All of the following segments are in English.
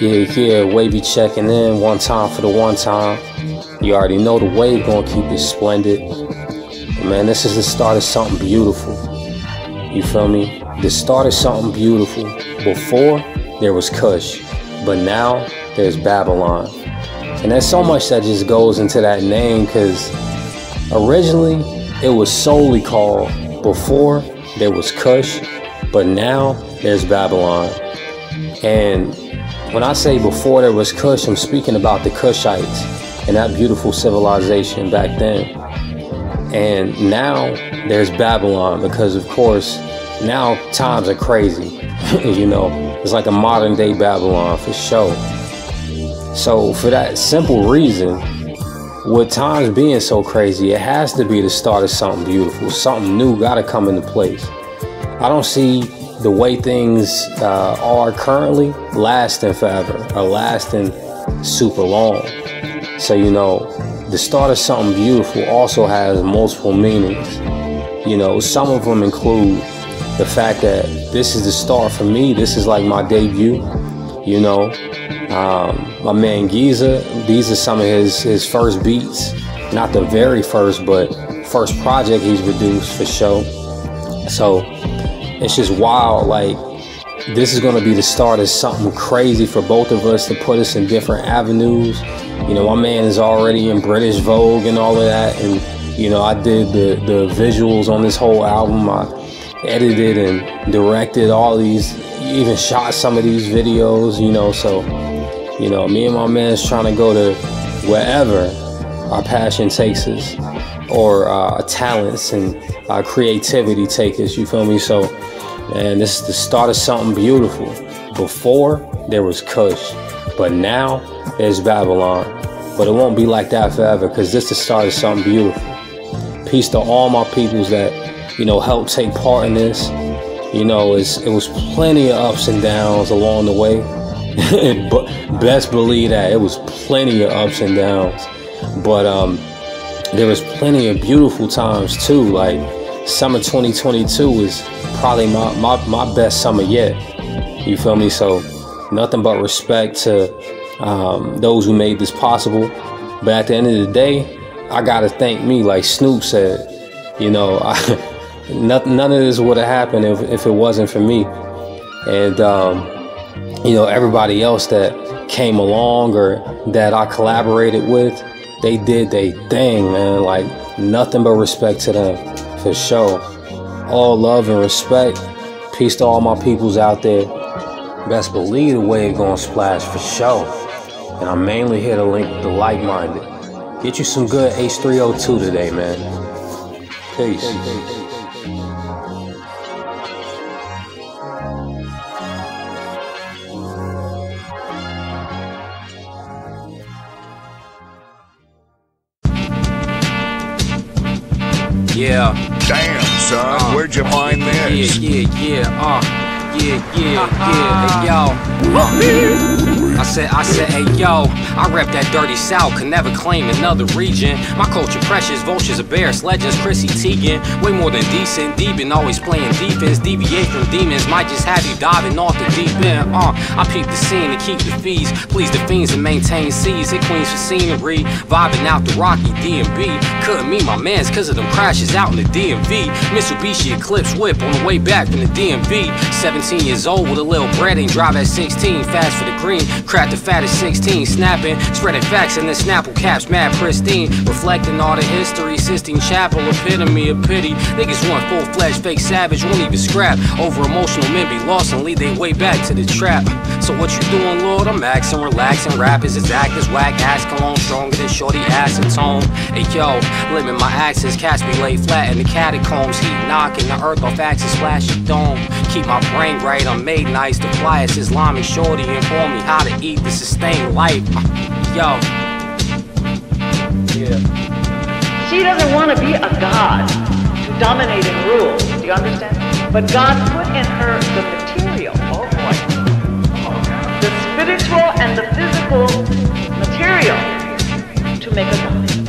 Yeah, yeah, wavy checking in one time for the one time. You already know the wave gonna keep it splendid. Man, this is the start of something beautiful. You feel me? The start of something beautiful. Before, there was Kush, but now there's Babylon. And there's so much that just goes into that name because originally it was solely called Before There Was Kush, but now there's Babylon. And when I say before there was Kush, I'm speaking about the Kushites and that beautiful civilization back then. And now there's Babylon because, of course, now times are crazy. you know, it's like a modern day Babylon for sure. So, for that simple reason, with times being so crazy, it has to be the start of something beautiful. Something new got to come into place. I don't see the way things uh, are currently lasting forever or lasting super long. So, you know, the start of something beautiful also has multiple meanings. You know, some of them include the fact that this is the start for me. This is like my debut. You know, um, my man Giza, these are some of his, his first beats. Not the very first, but first project he's produced for show. So it's just wild. Like this is gonna be the start of something crazy for both of us to put us in different avenues. You know, my man is already in British Vogue and all of that, and you know, I did the the visuals on this whole album. I edited and directed all these, even shot some of these videos. You know, so you know, me and my man's trying to go to wherever our passion takes us or uh, talents and our creativity take us. You feel me? So and this is the start of something beautiful. Before, there was Kush, but now there's Babylon. But it won't be like that forever because this is the start of something beautiful. Peace to all my peoples that, you know, helped take part in this. You know, it's, it was plenty of ups and downs along the way. but best believe that it was plenty of ups and downs. But um, there was plenty of beautiful times too. Like summer 2022 is probably my, my, my best summer yet. You feel me? So nothing but respect to um, those who made this possible. But at the end of the day, I gotta thank me, like Snoop said. You know, I, nothing, none of this would have happened if, if it wasn't for me. And um, you know, everybody else that came along or that I collaborated with, they did they thing, man. Like nothing but respect to them for sure. All love and respect. Peace to all my peoples out there. Best believe the wave gonna splash for sure. And I'm mainly here to link the like-minded. Get you some good H302 today, man. Peace. Yeah. Damn, son, where'd you find this? Yeah, yeah, yeah, uh, yeah, yeah, yeah, hey, yo. I said, I said, hey yo, I rep that dirty south, can never claim another region. My culture precious, vultures are bears, legends, Chrissy Teigen. Way more than decent, deep and always playing defense. Deviate from demons, might just have you diving off the deep end. Uh, I peep the scene and keep the fees. Please the fiends and maintain seas. Hit queens for scenery, vibing out the rocky DMV. Couldn't meet my mans cause of them crashes out in the DMV. Mitsubishi Eclipse whip on the way back from the DMV. 17 years old with a little bread and drive at 16, fast for the green. Crack the fat at 16, snapping, spreading facts in the Snapple caps, mad pristine. Reflecting all the history, Sistine Chapel, epitome of pity. Niggas want full fledged fake savage, won't even scrap. Over emotional men be lost and lead their way back to the trap. So what you doing, Lord? I'm axing, relaxing. Rappers is actors, whack ass cologne, stronger than shorty acetone. Hey yo, limit my access, catch me lay flat in the catacombs. Heat knocking the earth off axis, flash dome. Keep my brain right, I'm made nice. The flyest Islamic shorty inform me how to eat to sustain life. Yo. Yeah. She doesn't want to be a god to dominate and rule. Do you understand? But God put in her the material. Oh boy. The spiritual and the physical material to make a god.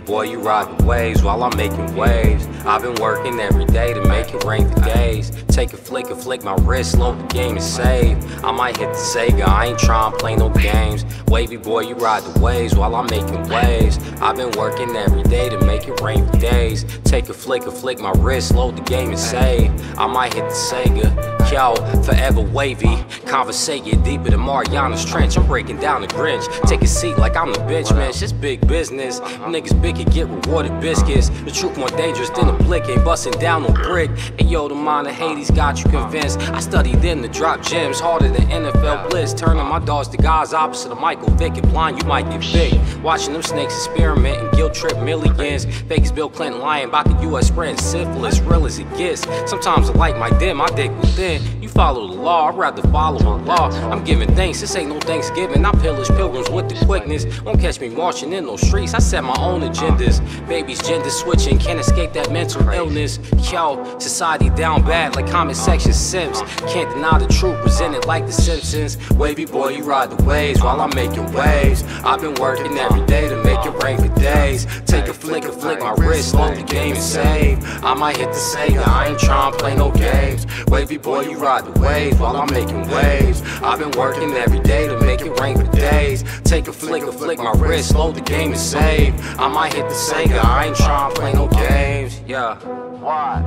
Boy, you ride the waves while I'm making waves. I've been working every day to make it rain for days. Take a flick and flick my wrist, load the game and save. I might hit the Sega, I ain't trying to play no games. Wavy boy, you ride the waves while I'm making waves. I've been working every day to make it rain for days. Take a flick and flick my wrist, load the game and save. I might hit the Sega. Yo, forever wavy. Conversation deeper than Mariana's Trench. I'm breaking down the Grinch. Take a seat like I'm the bitch, man. It's big business. Niggas big can get rewarded biscuits. The truth more dangerous than a blick. Ain't busting down no brick. And yo, the mind of Hades got you convinced. I studied them to drop gems harder than NFL Blitz. Turning my dogs to guys opposite of Michael Vick. And blind, you might get big. Watching them snakes experiment and guilt trip millions. Fake Fakes Bill Clinton lying about the U.S. spreading syphilis. Real as it gets. Sometimes I like my dim, I dig within. Follow the law, I'd rather follow my law. I'm giving thanks, this ain't no Thanksgiving. I pillage pilgrims with the quickness. Won't catch me marching in those streets. I set my own agendas. Babies gender switching, can't escape that mental illness. Yo, society down bad like comment section Sims. Can't deny the truth, presented like the Simpsons. Wavy boy, you ride the waves while I'm making waves. I've been working every day to make it rain for days. Take a flick and flick my wrist, load the game and save. I might hit the Sega, I ain't trying to play no games. Wavy boy, you ride the waves while I'm making waves. I've been working every day to make it rain for days. Take a flick and flick my wrist, load the game and save. I might hit the Sega, I ain't trying to play no games. Yeah. What?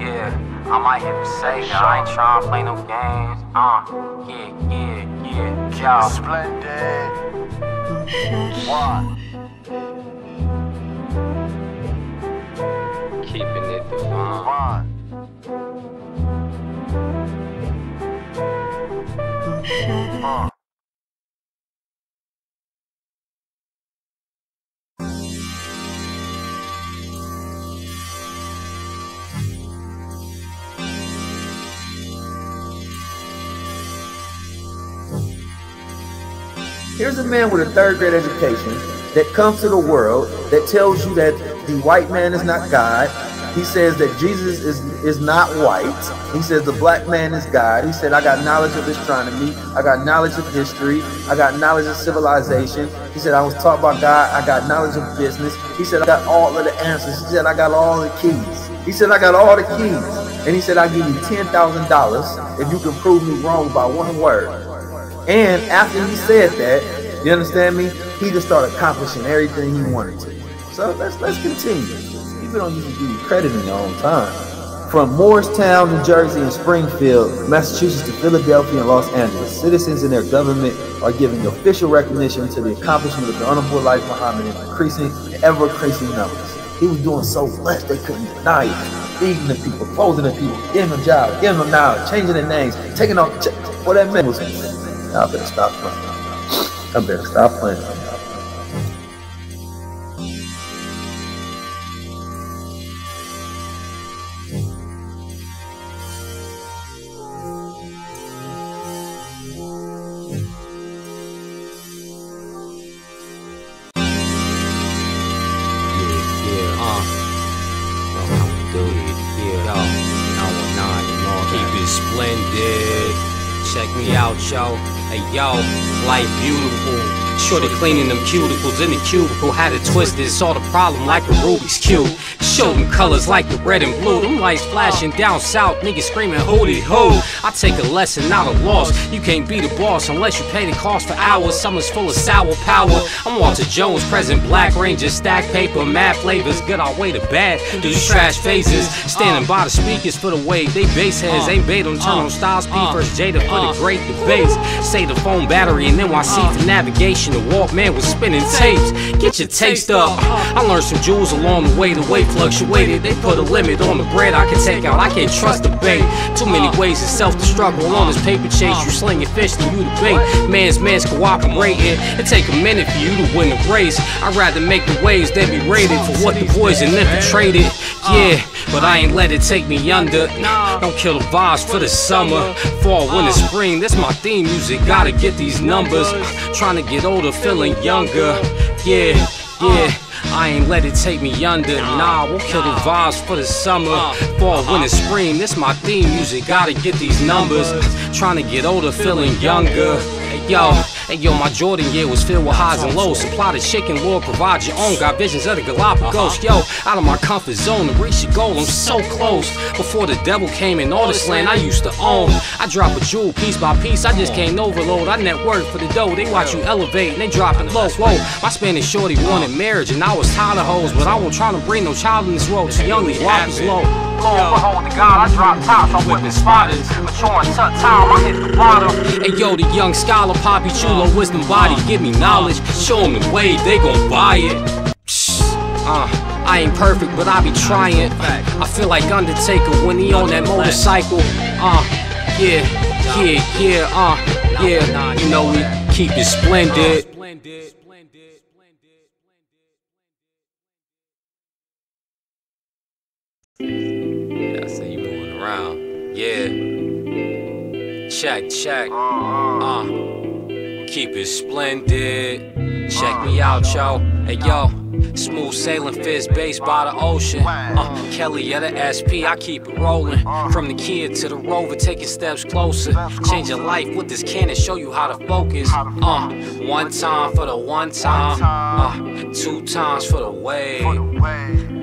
Yeah, I might hit the Sega, I ain't trying to play no games. Uh, yeah, yeah, yeah, yeah. Splendid. What? Keeping it divine. Here's a man with a third grade education that comes to the world that tells you that the white man is not God. He says that Jesus is, is not white. He says the black man is God. He said, I got knowledge of astronomy. I got knowledge of history. I got knowledge of civilization. He said, I was taught by God. I got knowledge of business. He said, I got all of the answers. He said, I got all the keys. He said, I got all the keys. And he said, I'll give you $10,000 if you can prove me wrong by one word. And after he said that, you understand me? He just started accomplishing everything he wanted to. So let's let's continue. People don't usually give you credit in their own time. From Morristown, New Jersey, and Springfield, Massachusetts to Philadelphia and Los Angeles, citizens and their government are giving official recognition to the accomplishment of the Honorable Elijah Muhammad in increasing, ever increasing numbers. He was doing so much they couldn't deny it. Feeding the people, clothing the people, giving them jobs, giving them knowledge, changing their names, taking off. Ch- what that meant was, I better stop playing. I better stop playing. Me out, yo. Hey, yo, life beautiful. Shorty cleaning them cuticles in the cubicle. Had it twisted, saw the problem like a Rubik's Cube. Showed them colors like the red and blue. Them lights flashing down south, niggas screaming hootie ho. I take a lesson, not a loss. You can't be the boss unless you pay the cost for hours. Summer's full of sour power. I'm Walter Jones, present Black Ranger, stack paper, mad flavors. Good, I'll way to bad. Do these trash faces. Standing by the speakers for the wave. They bass heads uh, ain't bait on uh, turn on Styles uh, P. First Jada for the great debates. Say the phone battery and NYC for navigation. The Walkman was spinning tapes. Get your taste up. I learned some jewels along the way. The weight fluctuated. They put a limit on the bread I can take out. I can't trust the bait. Too many uh. ways to self destruct. On this paper chase, you uh. slinging fish to you the bait. Man's man's cooperating. It take a minute for you to win the race. I'd rather make the waves than be rated for what the boys and infiltrated. Uh. Yeah, but I ain't let it take me under. Don't kill the vibes for the summer. Fall, winter, spring. That's my theme music. Gotta get these numbers. Trying to get older, feeling younger. Yeah. Yeah. I ain't let it take me under. Nah, we'll kill the vibes for the summer. Fall, uh-huh. winter, spring, this my theme music. Gotta get these numbers. Trying to get older, feeling younger. Yo. Hey yo, my Jordan year was filled with highs and lows. Supply the chicken, Lord, provide your own. Got visions of the Galapagos. Uh-huh. Yo, out of my comfort zone to reach your goal, I'm so close. Before the devil came in all this land I used to own. I drop a jewel piece by piece, I just can't overload. I network for the dough, they watch you elevate and they dropping low. Whoa, my Spanish shorty uh-huh. wanted marriage and I was tired of hoes, but I won't try to bring no child in this world. Too young, these whoppers low. Lord, holding God, I drop tops, I'm whipping. Maturing tut time, I hit the bottom. Hey yo, the young scholar, Poppy Chulo, wisdom body, give me knowledge. Show them the way, they gon' buy it. Uh, I ain't perfect, but I be trying. I feel like Undertaker when he on that motorcycle. Uh, yeah, yeah, yeah, uh, yeah. You know we keep it splendid. Yeah, I see you moving around. Yeah. Check, check. Uh, keep it splendid. Check me out, yo. Hey, yo. Smooth sailing, fist based by the ocean. Uh, Kelly at the SP, I keep it rolling. From the kid to the rover, taking steps closer. Change your life with this cannon, show you how to focus. Uh, one time for the one time. Uh, two times for the wave.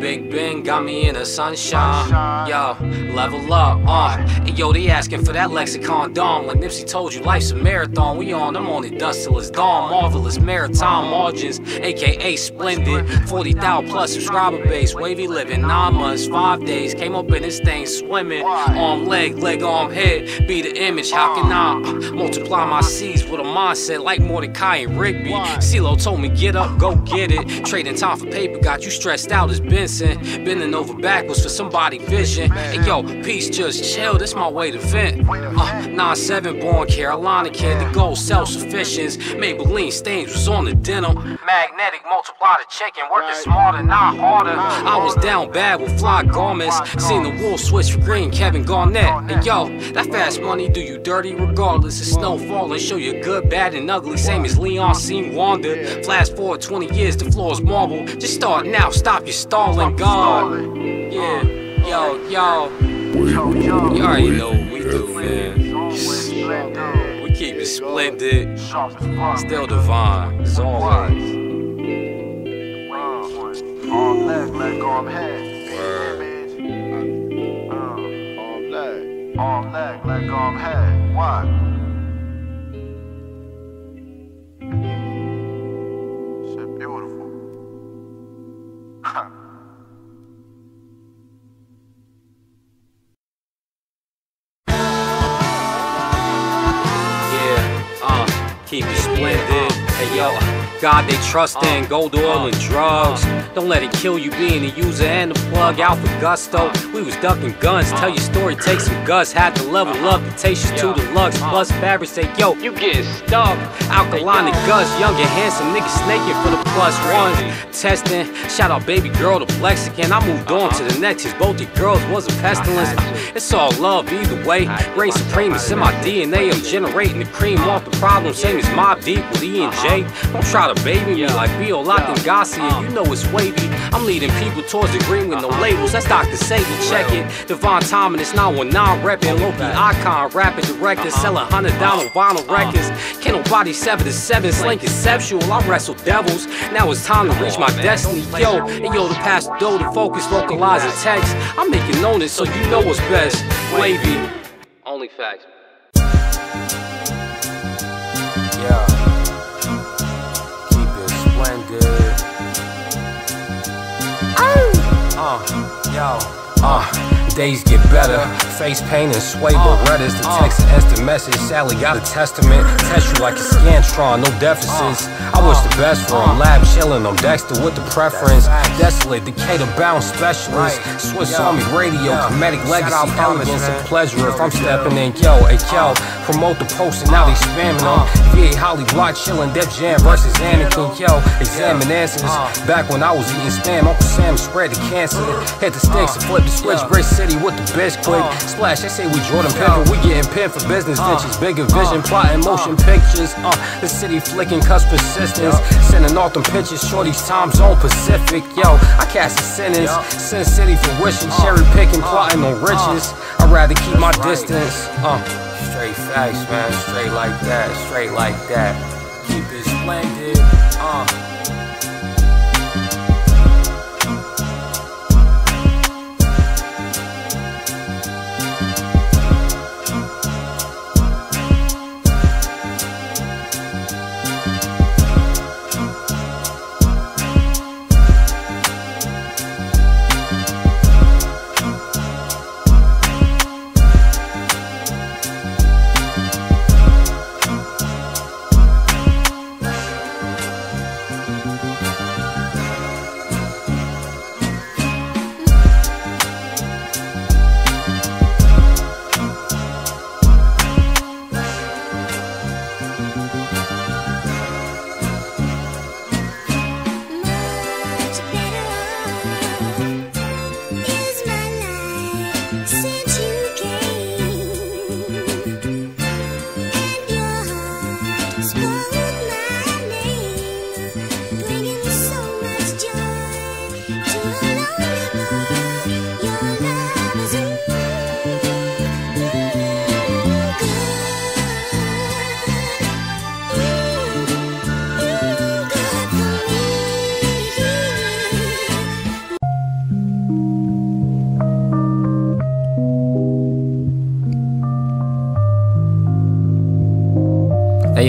Big Ben got me in the sunshine. Yo, level up. Uh, yo, they asking for that lexicon dawn. Like Nipsey told you, life's a marathon. We on, I'm on it, dust till it's dawn. Marvelous maritime margins, aka splendid. 40,000 plus subscriber base, wavy living. Nine months, five days. Came up in this thing swimming. Arm, leg, leg, arm, head. Be the image. How can I uh, multiply my seeds with a mindset like Mordecai and Rigby? CeeLo told me, get up, go get it. Trading time for paper got you stressed out as Bending over backwards for somebody vision. And yo, peace, just chill. This my way to vent. Uh, 9-7 born Carolina kid. The goal self-sufficiency. Maybelline stains was on the denim. Magnetic multiply the chicken. Working smarter, not harder. I was down bad with fly garments. Seen the wool switch for green, Kevin Garnett. And yo, that fast money do you dirty regardless. It's snow falling, show you good, bad, and ugly. Same as Leon seen Wanda. Flash forward 20 years, the floor's marble. Just start now, stop your stalling, God. Yeah, yo, yo. You already know what we do, man. We keep it splendid, still divine, as always. Arm, leg, leg, arm, head. Word. Image. Arm, leg. Arm, leg, leg, arm, head. What? 要了 God they trust in, gold oil and drugs. Don't let it kill you being a user and a plug. Out for gusto, we was ducking guns. Tell your story, take some guts. Had to level up, Cretaceous to the lux. Plus fabric say, yo, you getting stuck. Alkaline and Gus, young and handsome niggas snaking for the plus ones. Testing, shout out baby girl to Plexican. I moved on to the next, cause both your girls was a pestilence. It's all love either way. Reign supreme is in my DNA. I'm generating the cream off the problem, same as Mobb Deep with E and J. Don't try to baby me like Bio Lock and Garcia. You know it's wavy. I'm leading people towards the green with no labels. That's Dr. Sadie, check it. Devon Tom and it's 919 repping. Loki icon, rapping director, selling hundred dollar vinyl records. Can't nobody seven to seven, slang conceptual. I wrestle devils. Now it's time to reach my destiny. Yo, and yo, the past dough, the focus, localizing text. I'm making known it so you know what's best. Wavy. Only facts. Uh, yo, uh, days get better. Face pain and sway Berettas. The text and instant message. Sally got a testament. Test you like a Scantron, no deficits. I wish the best for him. Lab chillin', I'm Dexter with the preference. Desolate, Decatur bound specialist. Swiss Army radio, comedic legacy, elegance and pleasure. If I'm stepping in, yo, hey, yo, promote the post and now they spamming them. VA Holly Block chillin', Def Jam versus Anakin, yo, examine answers. Back when I was eating spam, Uncle Sam spread the cancer. Hit the sticks and flip the switch, Grace city with the best quick. Uh. Splash, they say we Jordan uh. Pippen. We getting pinned for business uh. ventures. Bigger vision, plotting motion pictures. Uh, the city flicking, cuz persistence. Sending off them pictures, shorty's time zone Pacific. Yo, I cast a sentence. Sin City for wishing, cherry picking, plotting on riches. I'd rather keep my distance. Uh, straight facts, man. Straight like that. Straight like that. Keep it splendid. Uh.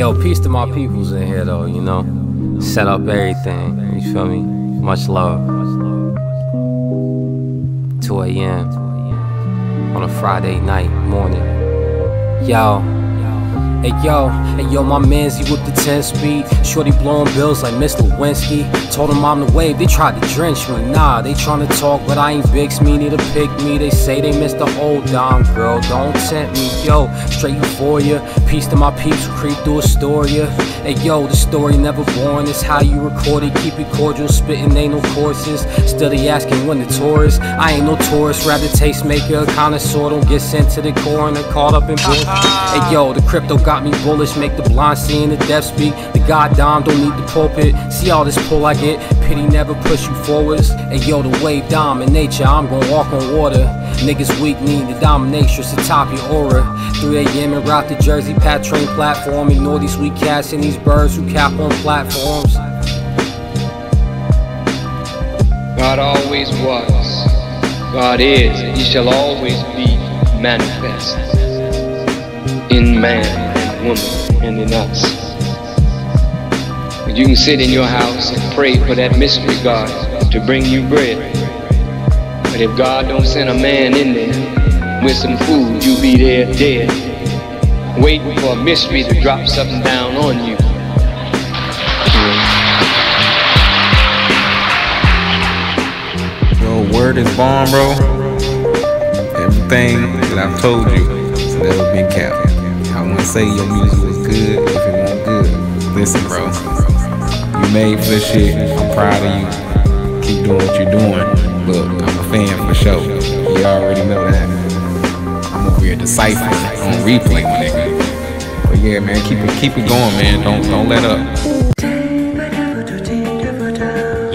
Yo, peace to my peoples in here though, you know. Set up everything, you feel me? Much love. 2 a.m. on a Friday night morning. Yo. Hey yo, hey yo, my mans, he with the 10 speed. Shorty blowing bills like Mr. Lewinsky. Told him I'm the wave, they tried to drench me. Nah, they tryna talk, but I ain't Bix me, need to pick me. They say they missed the whole dime, girl, don't tempt me. Yo, straight euphoria. Peace to my peeps who creep through Astoria. Hey yo, the story never born, it's how you record it. Keep it cordial, spitting ain't no courses. Still they asking when the tourist. I ain't no tourist, rather tastemaker, connoisseur. Don't get sent to the coroner, caught up in bullshit. Hey yo, the crypto got me bullish, make the blind see and the deaf speak. The goddamn don't need the pulpit. See all this pull I get, pity never push you forwards. And yo, the wave dominate nature, I'm gonna walk on water. Niggas weak need the dominatrix to top your aura. 3 a.m. and route to Jersey, PATH train platform. Ignore these weak cats and these birds who cap on platforms. God always was, God is, He shall always be manifest in man woman and in us. You can sit in your house and pray for that mystery God to bring you bread. But if God don't send a man in there with some food, you be there dead, waiting for a mystery to drop something down on you. Yo, word is born, bro. Everything that I've told you has never been capped. I want to say your music was good if it wasn't good. Listen, bro. You made for this shit. I'm proud of you. Keep doing what you're doing. Look, I'm a fan for sure. You already know that. I'm over here deciphering on replay, my nigga. But yeah, man, keep it keep it going, man. Don't don't let up.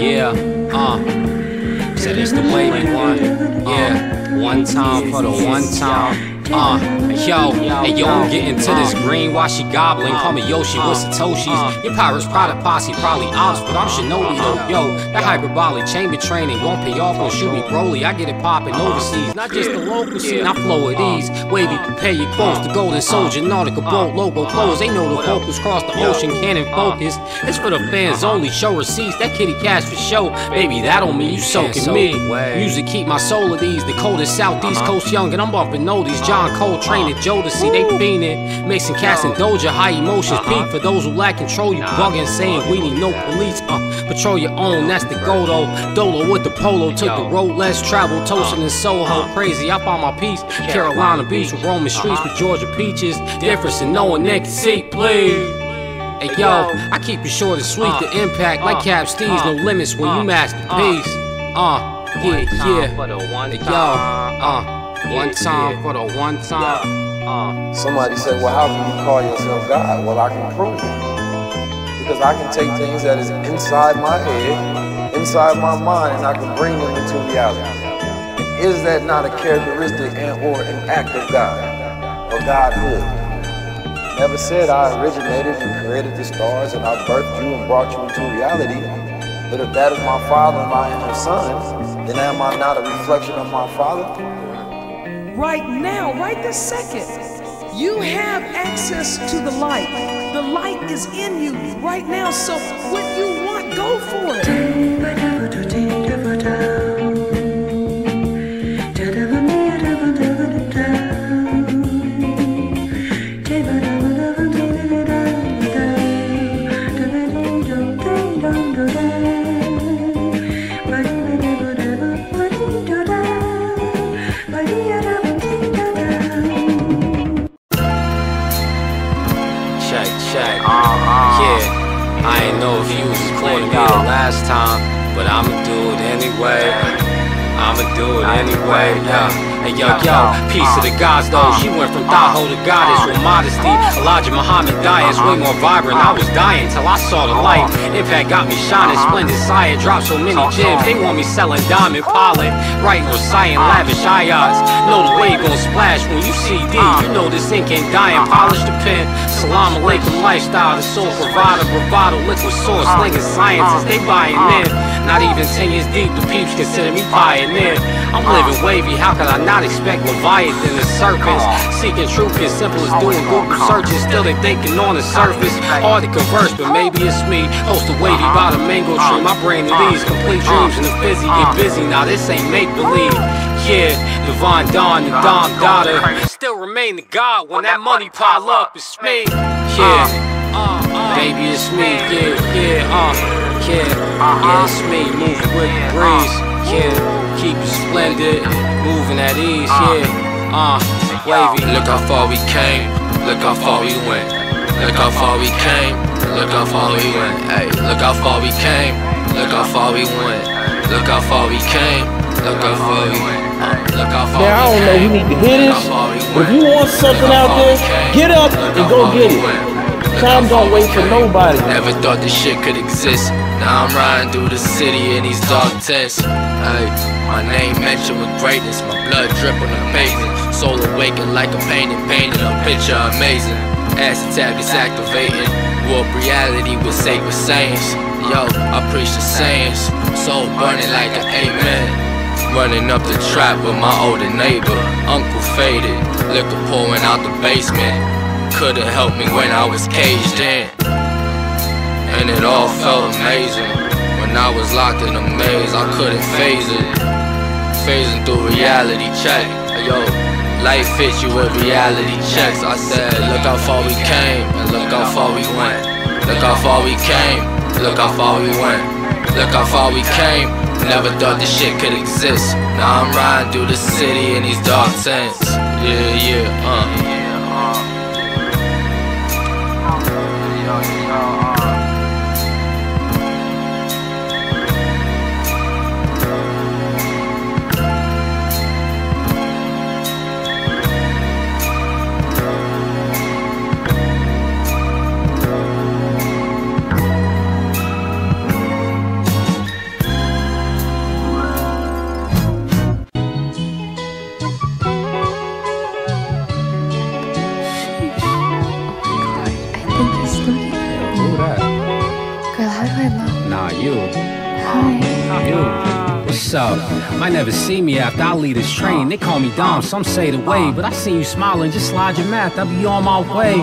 Yeah, uh. Said it's the waving one. Yeah, one time for the one time. Uh, yo, hey yo, I'm getting to this green washy goblin. Call me Yoshi with Satoshi's. Your pirates product posse, probably ops, but I'm Shinobi though. Yo, that hyperbolic chamber training won't pay off on Shooby Broly. I get it poppin' overseas, not just the local scene. I flow at ease. Wavy, prepare your quotes. The golden soldier, nautical boat, logo clothes. They know the vocals cross the ocean, cannon focus. It's for the fans only. Show receipts, that kitty cash for show. Baby, that don't mean you soaking me. Music keep my soul at ease. The coldest southeast coast young, and I'm bumping oldies. John Coltrane and Jodeci, they fiendin'. Mixing cast and doja, high emotions. Peak for those who lack control. You bugging, saying we need no police. Uh, patrol your own, that's the goal though. Dolo with the polo, took the road. Less traveled, toasting in Soho. Crazy, I found my peace. Carolina Beach with Roman streets with Georgia peaches. Difference in knowing they can see, please. Hey yo, I keep it short and sweet. The impact like Cap Steve's, no limits when you masterpiece. Uh. Yeah, yeah. One Yo, uh, one time for the one time. Uh. Somebody said, well, how can you call yourself God? Well, I can prove it. Because I can take things that is inside my head, inside my mind, and I can bring them into reality. Is that not a characteristic and or an act of God or Godhood? Never said I originated and created the stars and I birthed you and brought you into reality. But if that is my father and I am his son, then am I not a reflection of my father? Right now, right this second. You have access to the light. The light is in you right now. So what you want, go for it. Check, check. Yeah, I ain't know if you was claiming me the last time, but I'ma do it anyway. I'ma do it anyway, yeah. Hey yo, yo, peace to the gods though. She went from Tahoe to goddess with modesty. Elijah Muhammad diets way more vibrant. I was dying till I saw the light. Impact got me shining, splendid sire. Dropped so many gems, they want me selling diamond pollen. Writing, reciting, lavish ayats. Know the wave gon' splash when you see D. You know this ink ain't dying. Polish the pen. Salam alaikum lifestyle, the soul provider, bravado, liquid source, slinging sciences, they buying in. Not even 10 years deep, the peeps consider me pioneer. I'm living wavy, how could I not expect Leviathan and serpents? Seeking truth is simple as doing Google searches, still they thinking on the surface. Hard to converse, but maybe it's me. Hosted wavy by the mango tree, my brain leads complete dreams and the fizzy get busy. Now this ain't make believe. Yeah, Divine Dawn, the Dom daughter. Still remain the God when that money pile up, it's me. Yeah, baby, it's me. Yeah, yeah, uh, yeah, yeah, it's me. Moving with the breeze. Yeah, keep it splendid, moving at ease. Yeah, uh, wavy. Look how far we came, look how far we went. Look how far we came, look how far we went. Hey, look how far we came, look how far we went. Look how far we came, look how far we went. Uh, Look how far Now, I don't know came, who need to hear look this, how far we but if you want something out there, get up and go get it. Time don't wait for nobody. Never thought this shit could exist. Now I'm riding through the city in these dark tents. Hey, my name mentioned with greatness, my blood dripping amazing. Soul awakened like a painting, painted a picture amazing. Acid tag is activating. Warp reality with sacred sayings. Yo, I preach the saints. Soul burning like an amen. Running up the trap with my older neighbor, Uncle Faded. Liquor pouring out the basement. Could've helped me when I was caged in. And it all felt amazing. When I was locked in a maze, I couldn't phase it. Phasing through reality check. Yo, life hits you with reality checks. I said, look how far we came, and look how far we went. Look how far we came, look how far we went. Look how far we came. Never thought this shit could exist. Now I'm riding through the city in these dark tents. Yeah, yeah, uh. I Up? Might never see me after I leave this train. They call me Dom, some say the way. But I seen you smiling, just slide your math, I'll be on my way.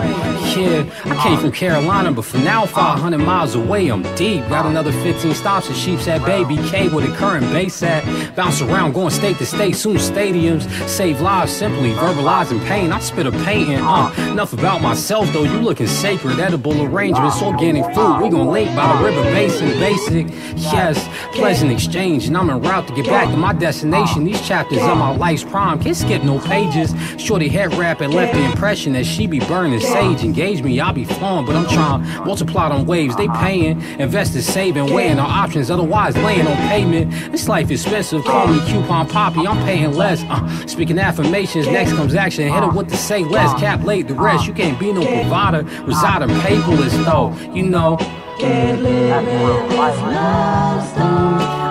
Yeah, I came from Carolina, but for now, 500 miles away, I'm deep. Got another 15 stops at Sheep's at Baby K, where the current base at. Bounce around, going state to state, soon stadiums. Save lives simply, verbalizing pain. I spit a painting, uh. Enough about myself, though, you looking sacred. Edible arrangements, organic food. We gon' link by the river basin, basic. Yes, pleasant exchange, and I'm in route to get back to my destination. These chapters of my life's prime can't skip no pages. Shorty head wrap and left the impression that she be burning sage. Engage me, I'll be flowing, but I'm trying to multiply them waves. They paying, investors saving, weighing our options, otherwise laying on payment. This life expensive, call me coupon poppy, I'm paying less. Uh, speaking affirmations, next comes action. Hit her with the say less, cap late the rest. You can't be no provider, reside in paperless though. You know.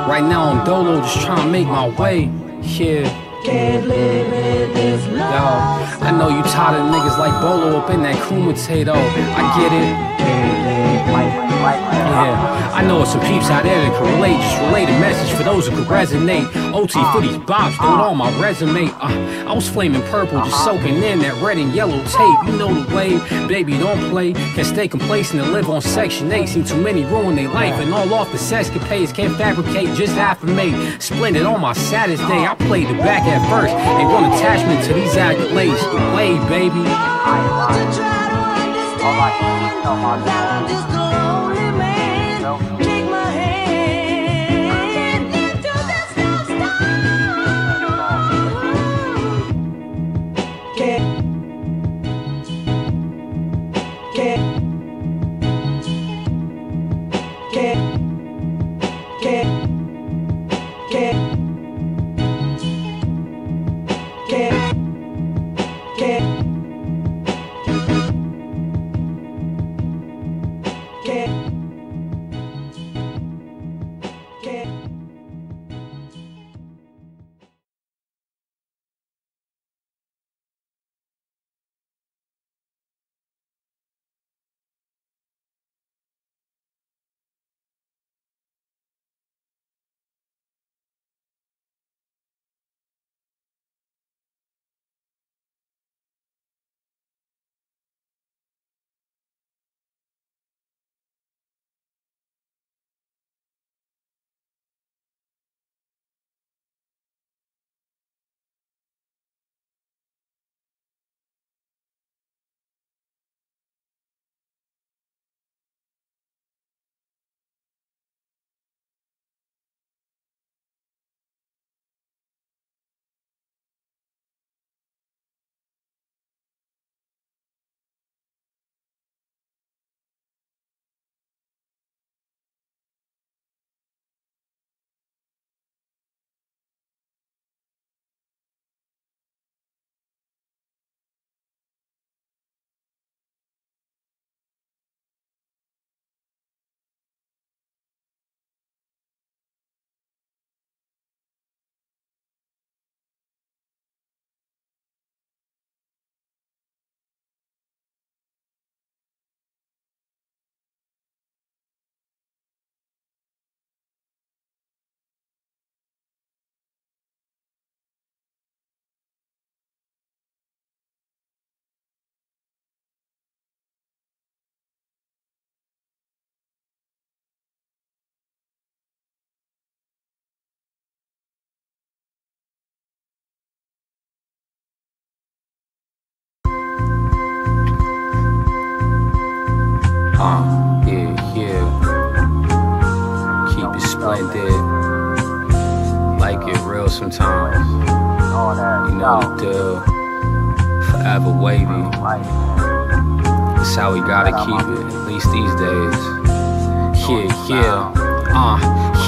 Right now I'm dolo, just trying to make my way. Yeah. Yo, I know you tired of niggas like Bolo up in that Kumitato. I get it. Yeah, I know some peeps out there that can relate. Just relate a message for those who can resonate. OT for these bops, on my resume. Uh, I was flaming purple, just soaking in that red and yellow tape. You know the way, baby, don't play. Can stay complacent and live on Section 8. Seen too many ruin their life and all off the sexcapades. Can't fabricate, just affirmate. Splendid on my saddest day. I played the back at first. Ain't one attachment to these accolades. The way, baby. Uh, yeah, yeah. Keep it splendid. Like it real sometimes. You know the deal. Forever wavy. That's how we gotta keep it, at least these days. Yeah, yeah. Uh,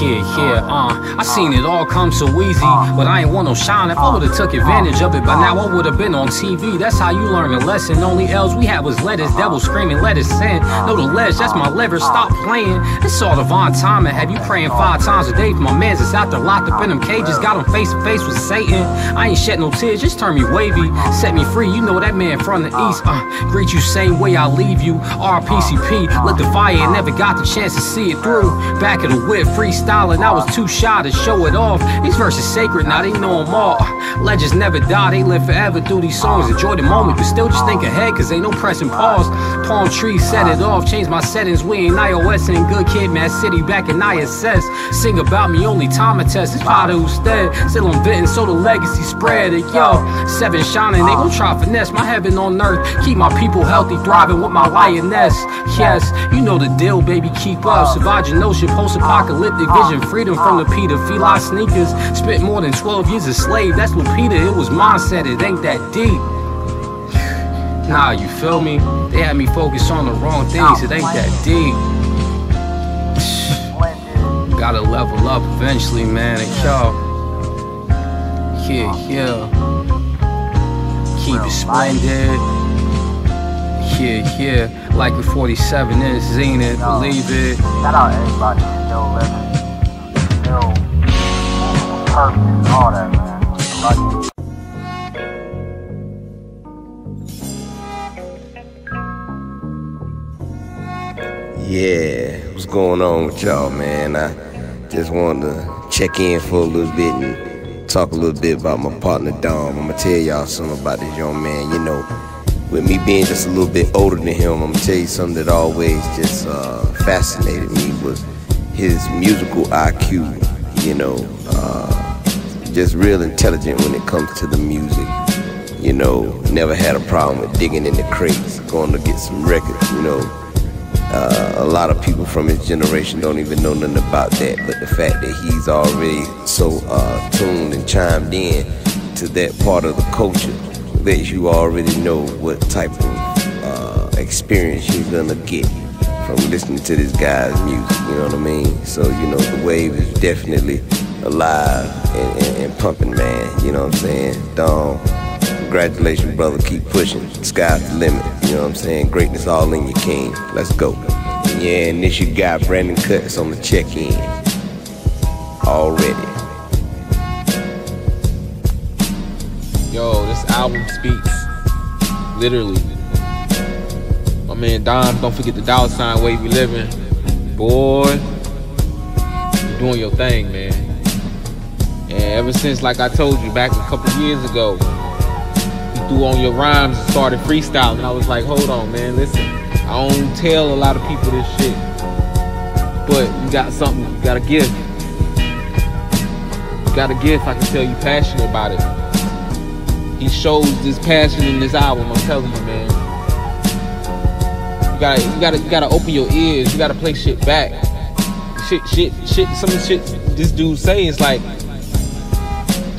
yeah, yeah, uh. I seen it all come so easy, but I ain't want no shine. If I would've took advantage of it by now, I would've been on TV. That's how you learn a lesson. Only L's we had was letters, devil screaming, let us in. Know the ledge, that's my lever, stop playing. It's all divine timing. Have you praying five times a day for my mans that's out there locked up in them cages? Got him face to face with Satan. I ain't shed no tears, just turn me wavy. Set me free, you know that man from the east. Uh, greet you same way I leave you. RPCP, lit the fire and never got the chance to see it through. Back of the whip, freestyling, I was too shy to show it off. These verses sacred, now they know them all. Legends never die, they live forever through these songs. Enjoy the moment, but still just think ahead, cause ain't no pressing pause. Palm trees set it off, change my settings. We ain't iOS and good kid, Mad City back in ISS. Sing about me, only time I test. It's part of instead. Still I'm venting, so the legacy spread it. Yo, seven shining, they gon' try finesse. My heaven on earth, keep my people healthy, thriving with my lioness. Yes, you know the deal, baby, keep up. Your notion, post Apocalyptic vision, freedom from the Peter. Feli sneakers. Spent more than 12 years a slave. That's what Peter, it was mindset. It ain't that deep. Nah, you feel me? They had me focus on the wrong things. It ain't that deep. Gotta level up eventually, man. And y'all, yeah, yeah. Keep it splendid. Yeah, yeah. Like a 47 inch Zenith, believe it. Shout out everybody still all that, man. I love you. Yeah, what's going on with y'all, man? I just wanted to check in for a little bit and talk a little bit about my partner Dom. I'm gonna tell y'all something about this young man. You know, with me being just a little bit older than him, I'm gonna tell you something that always just uh, fascinated me was his musical IQ. You know, uh, just real intelligent when it comes to the music. You know, never had a problem with digging in the crates, going to get some records. You know. Uh, a lot of people from his generation don't even know nothing about that, but the fact that he's already so uh, tuned and chimed in to that part of the culture lets you already know what type of uh, experience you're gonna get from listening to this guy's music. You know what I mean? So you know the wave is definitely alive and, and, and pumping, man. You know what I'm saying? Dom, congratulations, brother. Keep pushing. Sky's the limit. You know what I'm saying? Greatness all in your king. Let's go. Yeah, and this you got Brandon Cuts on the check-in. Already. Yo, this album speaks literally. Man Dom, don't forget the dollar sign way we living. Boy, you doing your thing, man. And ever since, like I told you back a couple years ago, you threw on your rhymes and started freestyling. I was like, hold on, man, listen. I don't tell a lot of people this shit. But you got something, you got a gift. You got a gift, I can tell you passionate about it. He shows this passion in this album, I'm telling you, man. You gotta you gotta you gotta open your ears, you gotta play shit back. Shit, shit, shit, some shit this dude say is like,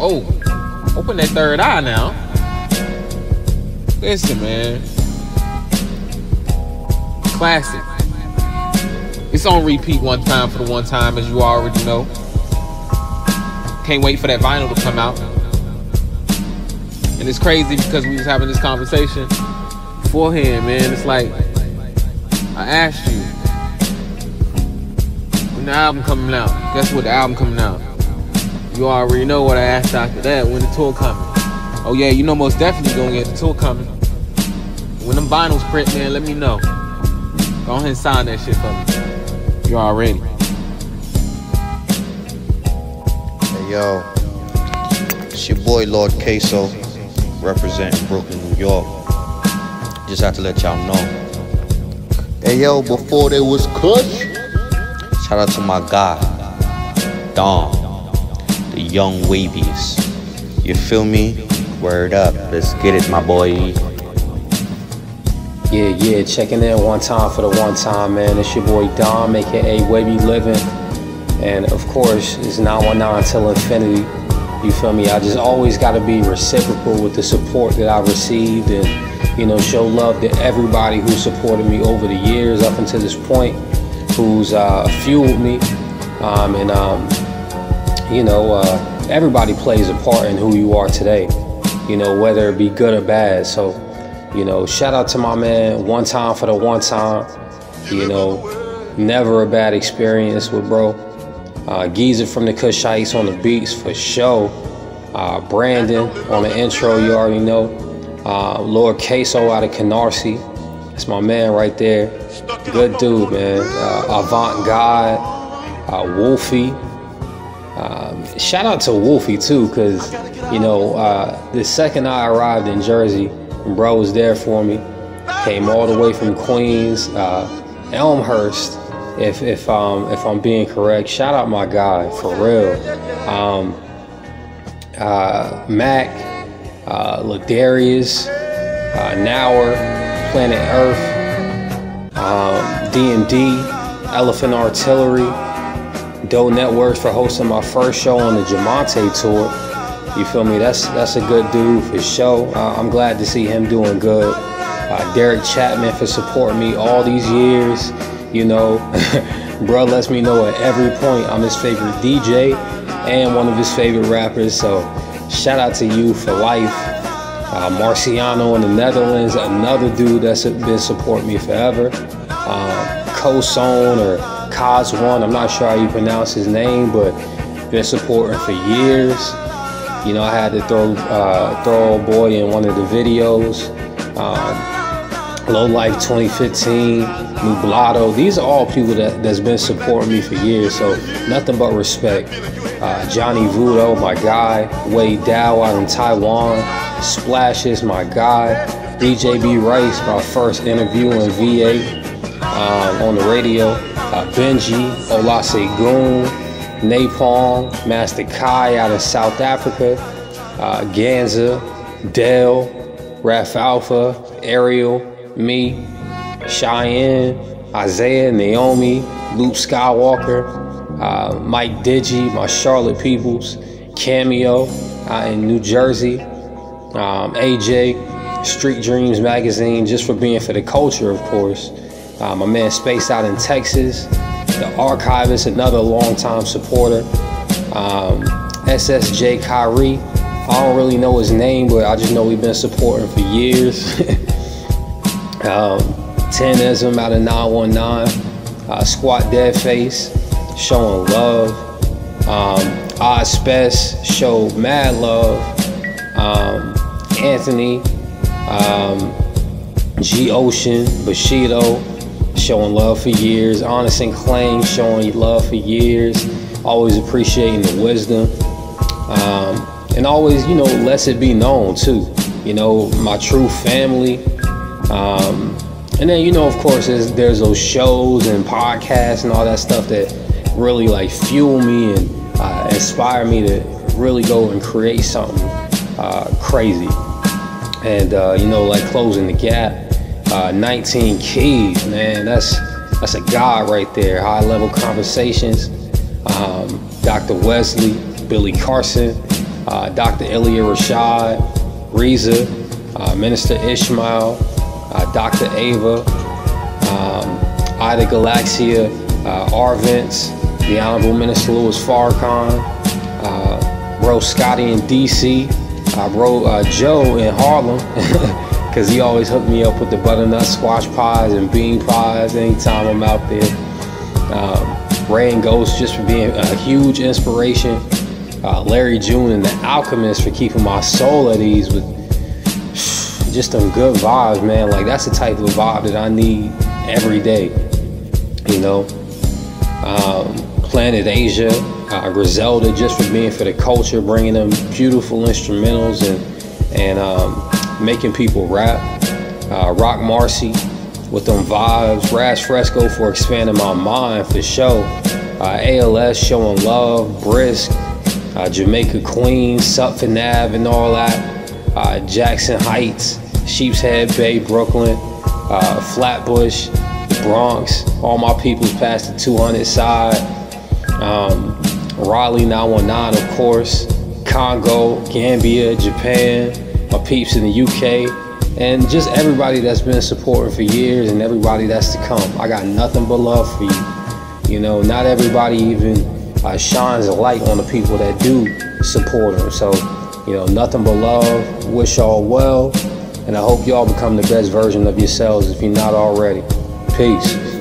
oh, open that third eye now. Listen, man. Classic. It's on repeat one time for the one time, as you already know. Can't wait for that vinyl to come out. And it's crazy because we was having this conversation beforehand, man. It's like I asked you when the album coming out. Guess what? The album coming out. You already know what I asked after that. When the tour coming? Oh yeah, you know most definitely gonna get the tour coming. When them vinyls print, man, let me know. Go ahead and sign that shit for me. You already. Hey yo, it's your boy Lord Queso, representing Brooklyn, New York. Just have to let y'all know. Hey yo, before there was Kush, shout out to my guy, Dom, the young wavies. You feel me? Word up, let's get it, my boy. Yeah, yeah, checking in one time for the one time, man. It's your boy Dom, aka Wavy Living. And of course, it's 919 till infinity. You feel me? I just always got to be reciprocal with the support that I received and, you know, show love to everybody who supported me over the years up until this point, who's uh, fueled me. Um, and, um, you know, uh, everybody plays a part in who you are today, you know, whether it be good or bad. So, you know, shout out to my man, one time for the one time. You know, never a bad experience with bro. Uh, Giza from the Kushites on the beats for show. Uh, Brandon on the intro, you already know. Uh, Lord Queso out of Canarsie. That's my man right there. Good dude, man. Uh, Avant God, uh, Wolfie. Um, shout out to Wolfie too, because, you know, uh, the second I arrived in Jersey, bro was there for me. Came all the way from Queens, uh, Elmhurst, if if um if I'm being correct. Shout out my guy for real. Um, uh, Mac, uh, Ladarius, uh, Planet Earth, um, D&D, Elephant Artillery, Doe Networks for hosting my first show on the Jamonte tour. You feel me? That's that's a good dude for sure. Uh, I'm glad to see him doing good. Uh, Derek Chapman for supporting me all these years. You know, bro lets me know at every point I'm his favorite DJ and one of his favorite rappers. So shout out to you for life. Uh, Marciano in the Netherlands, another dude that's been supporting me forever. Uh, Cosone or Cos One, I'm not sure how you pronounce his name, but been supporting for years. You know, I had to throw uh, throw a boy in one of the videos. Um, Low Life 2015, Nublado. These are all people that, that's been supporting me for years, so nothing but respect. Uh, Johnny Vudo, my guy. Wade Dow out in Taiwan. Splashes, my guy. DJB Rice, my first interview in VA um, on the radio. Uh, Benji, Olase Goon, Napalm, Master Kai out in South Africa. Uh, Ganza, Dell, Raf Alpha, Ariel, me, Cheyenne, Isaiah, Naomi, Luke Skywalker, uh, Mike Digi, my Charlotte Peoples, Cameo uh, in New Jersey, um, AJ, Street Dreams Magazine, just for being for the culture, of course. Uh, my man Space out in Texas, the archivist, another longtime supporter. Um, SSJ Kyrie, I don't really know his name, but I just know we've been supporting for years. Um, Tenism out of 919. Uh, Squat Dead Face, showing love. Um, Odd Spess showed mad love. Um, Anthony, um, G Ocean, Bushido, showing love for years. Honest and Claim showing love for years. Always appreciating the wisdom. Um, and always, you know, lets it be known too. You know, my true family. Um, and then, you know, of course, there's, there's those shows and podcasts and all that stuff that really like fuel me and uh, inspire me to really go and create something uh, crazy. And, uh, you know, like closing the gap. Uh, 19 keys, man, that's that's a god right there. High level conversations. Um, Dr. Wesley, Billy Carson, uh, Dr. Ilya Rashad, Reza, uh, Minister Ishmael, uh, Dr. Ava, um, Ida Galaxia, uh, the Honorable Minister Louis Farrakhan, uh, bro Scotty in DC, uh, bro uh, Joe in Harlem, because he always hooked me up with the butternut squash pies and bean pies anytime I'm out there. Um, Rae and Ghost just for being a huge inspiration. Uh, Larry June and the Alchemist for keeping my soul at ease with just some good vibes, man. Like that's the type of vibe that I need every day. You know, um, Planet Asia, uh, Griselda, just for being for the culture, bringing them beautiful instrumentals and and um, making people rap. Uh, Roc Marci with them vibes. Raz Fresco for expanding my mind for show. Uh, ALS showing love, brisk. Uh, Jamaica Queen, Sutphin Ave, and all that. Uh, Jackson Heights, Sheepshead Bay, Brooklyn, uh, Flatbush, Bronx, all my peoples past the 200 side, um, Raleigh 919, of course, Congo, Gambia, Japan, my peeps in the UK, and just everybody that's been supporting for years and everybody that's to come. I got nothing but love for you. You know, not everybody even uh, shines a light on the people that do support them. So, you know, nothing but love. Wish y'all well. And I hope y'all become the best version of yourselves if you're not already. Peace.